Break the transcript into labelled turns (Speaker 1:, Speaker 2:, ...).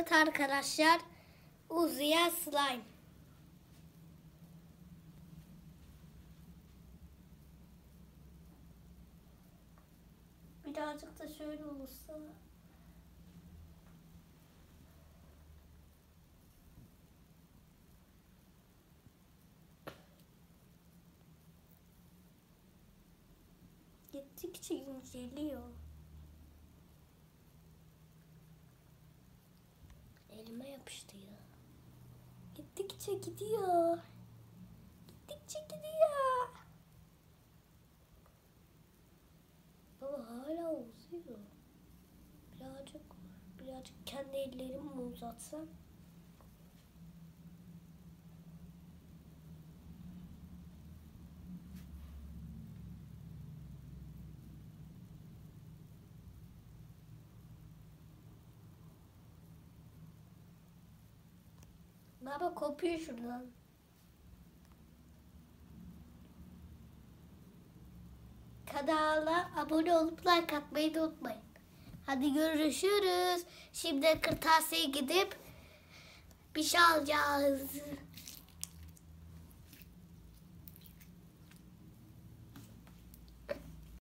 Speaker 1: Evet arkadaşlar. Uzayan slime. Birazcık da şöyle olursa. Gittikçe inceliyor. Elime yapıştı ya. Gittikçe gidiyor. Gittikçe gidiyor. Baba hala uzuyor. Birazcık, birazcık kendi ellerimi mi uzatsam? Baba kopuyor şuradan. Kanala abone olup like atmayı da unutmayın. Hadi görüşürüz. Şimdi kırtasiye gidip bir şey alacağız.